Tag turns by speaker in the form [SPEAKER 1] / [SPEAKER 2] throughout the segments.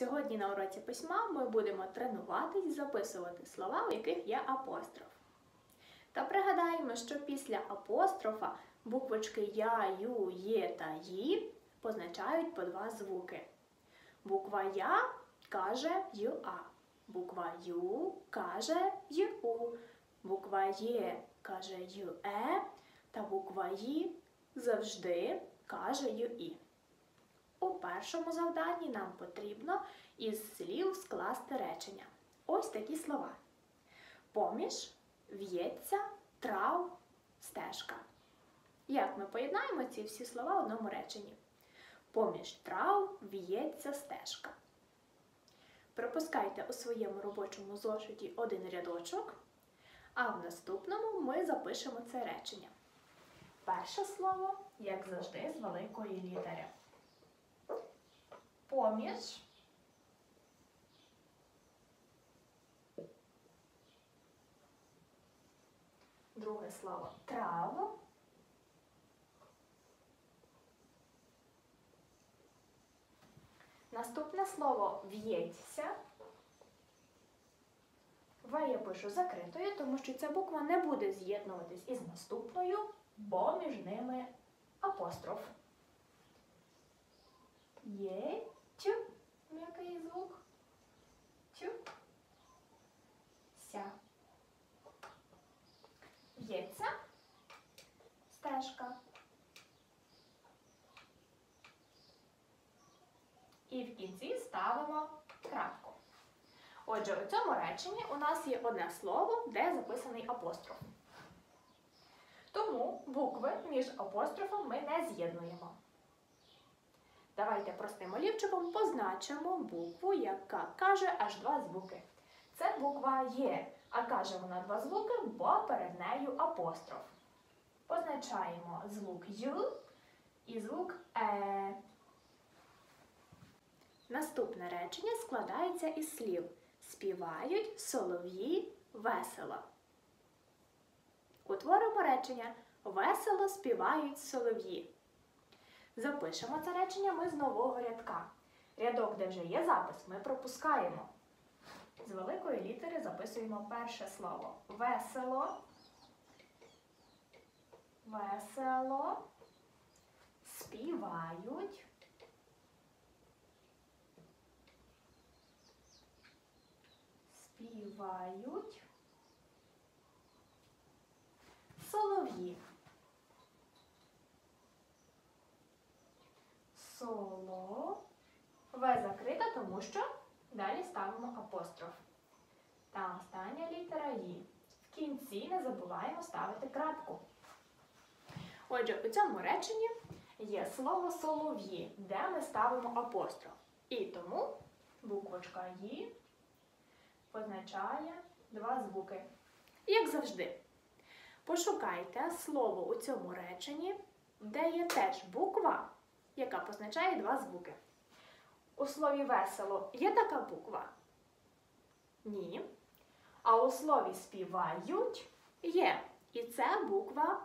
[SPEAKER 1] Сьогодні на уроці письма ми будемо тренуватись записувати слова, у яких є апостроф. Та пригадаємо, що після апострофа буквочки Я, Ю, Є та Ї позначають по два звуки. Буква Я каже ЮА, буква Ю каже ЮУ, буква Є каже ЮЕ, та буква Ї завжди каже ЙІ. У першому завданні нам потрібно із слів скласти речення. Ось такі слова: поміж, в'ється, трав, стежка. Як ми поєднаємо ці всі слова в одному реченні? Поміж трав в'ється стежка. Пропускайте у своєму робочому зошиті один рядочок, а в наступному ми запишемо це речення. Перше слово, як завжди, з великої літери. Поміж. Друге слово трав. Наступне слово в'ється. В я пишу закритою, тому що ця буква не буде з'єднуватись із наступною, бо між ними апостроф. Є Стежка. І в кінці ставимо крапку. Отже, у цьому реченні у нас є одне слово, де записаний апостроф. Тому букви між апострофом ми не з'єднуємо. Давайте простим олівчиком позначимо букву, яка каже аж два звуки. Це буква Є, а каже вона два звуки, бо перед нею апостроф. Позначаємо звук Ю і звук Е. Наступне речення складається із слів співають солов'ї весело. Утворимо речення Весело співають солов'ї. Запишемо це речення ми з нового рядка. Рядок, де вже є запис, ми пропускаємо. З великої літери записуємо перше слово. Весело. Весело. Співають. Співають. Солов'ї. Соло. В закрита, тому що далі ставимо апостроф. Та остання літера І. В кінці не забуваємо ставити крапку. Отже, у цьому реченні є слово солов'ї, де ми ставимо апостроф. І тому буквочка І позначає два звуки. Як завжди, пошукайте слово у цьому реченні, де є теж буква яка позначає два звуки. У слові весело є така буква? Ні. А у слові співають є. І це буква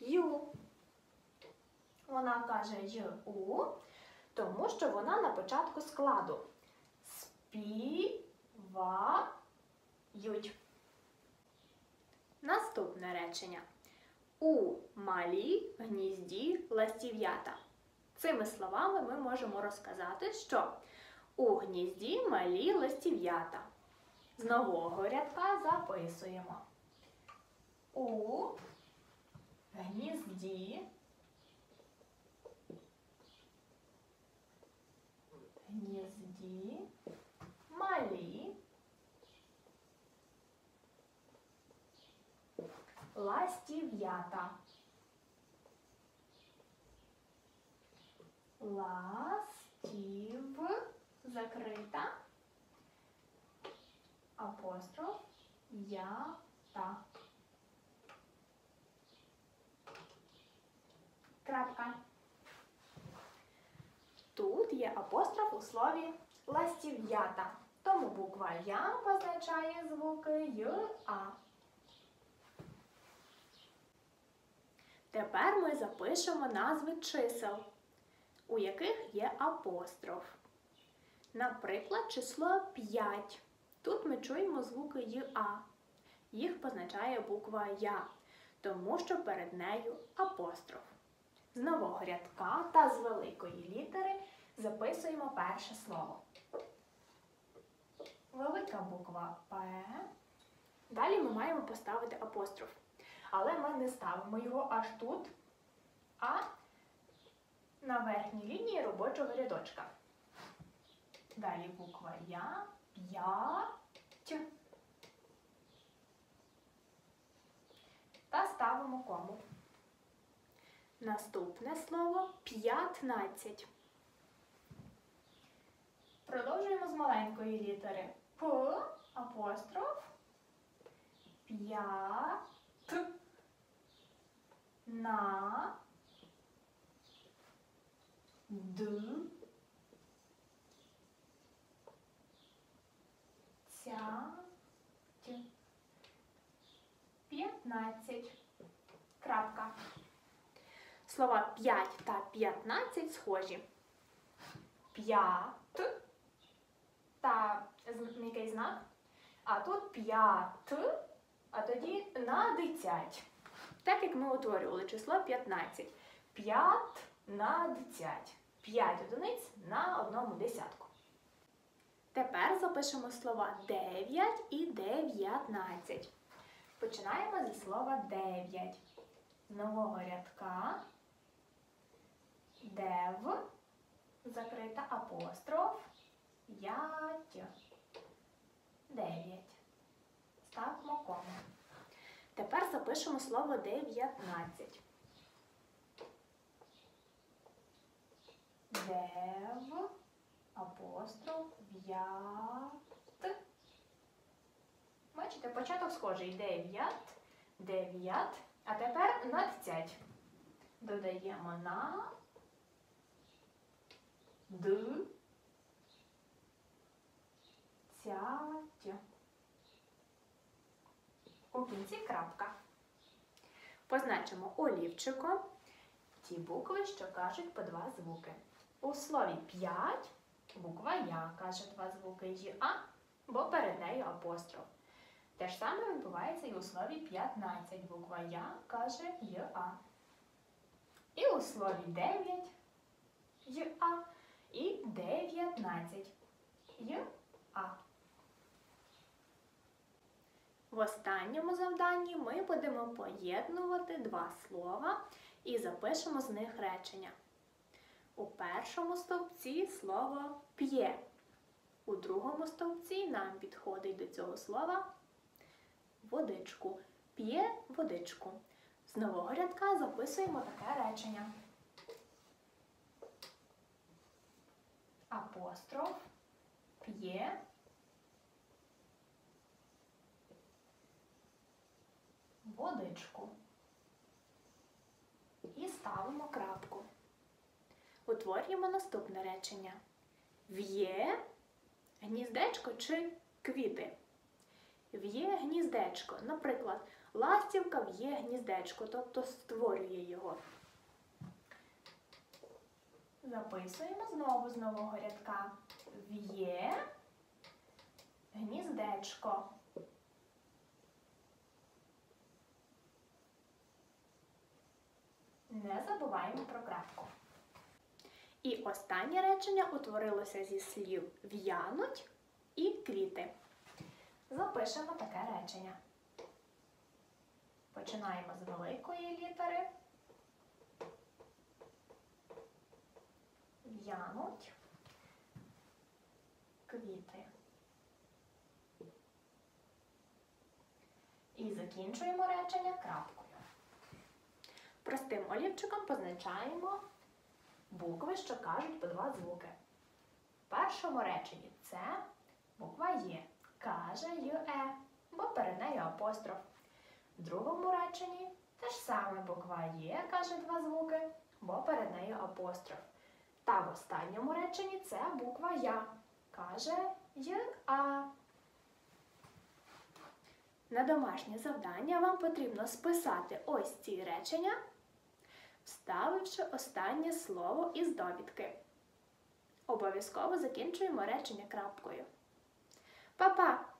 [SPEAKER 1] Ю. Вона каже Ю, тому що вона на початку складу. Співають. Наступне речення. У малій гнізді ластів'ята. Цими словами ми можемо розказати, що у гнізді малі листів'ята. З нового рядка записуємо. У гнізді гнізді малі ластів'ята. Ластів закрита. Апостроф я Крапка. Тут є апостроф у слові ластів'ята. Тому буква Я позначає звуки Й, А. Тепер ми запишемо назви чисел у яких є апостроф. Наприклад, число 5. Тут ми чуємо звуки ЮА. Їх позначає буква Я, тому що перед нею апостроф. З нового рядка та з великої літери записуємо перше слово. Велика буква П. Далі ми маємо поставити апостроф. Але ми не ставимо його аж тут, а на верхній лінії робочого рядочка. Далі буква Я, п'ять. Та ставимо кому. Наступне слово 15. Продовжуємо з маленької літери. П, апостроф, п'ят, на, д, ця, т. 15. Крапка. Слова 5 та 15 схожі. П'ят та з- м'який знак. А тут п'ят, а тоді на дитять. Так як ми утворювали число 15. П'ят на дитять. 5 одиниць на одному десятку. Тепер запишемо слова 9 і 19. Починаємо зі слова 9. З нового рядка дев, закрита апостроф, ять, 9. Ставимо кому. Тепер запишемо слово 19. Дев, апостроф, в'ят. Бачите, початок схожий. Дев'ят, дев'ят. А тепер надцять. Додаємо на д, цять. У кінці крапка. Позначимо олівчиком ті букви, що кажуть по два звуки. У слові 5 буква Я каже два звуки й-а, бо перед нею апостроф. Те ж саме відбувається і у слові 15. Буква Я каже й-а. І у слові 9 й-а і 19 й-а. В останньому завданні ми будемо поєднувати два слова і запишемо з них речення. У першому стовпці слово п'є. У другому стовпці нам підходить до цього слова водичку. П'є водичку. З нового рядка записуємо таке речення. Апостроф п'є водичку. І ставимо крапку. Утворюємо наступне речення. В'є гніздечко чи квіти. В'є гніздечко. Наприклад, ластівка в'є гніздечко, тобто створює його. Записуємо знову з нового рядка. В'є гніздечко. Не забуваємо про крапку. І останнє речення утворилося зі слів в'януть і квіти. Запишемо таке речення. Починаємо з великої літери. В'януть квіти. І закінчуємо речення крапкою. Простим олівчиком позначаємо букви, що кажуть по два звуки. В першому реченні це буква Є. Каже ЮЕ, бо перед нею апостроф. В другому реченні те ж саме буква Є, каже два звуки, бо перед нею апостроф. Та в останньому реченні це буква Я. Каже ЮА. На домашнє завдання вам потрібно списати ось ці речення, вставивши останнє слово із довідки. Обов'язково закінчуємо речення крапкою. Па-па!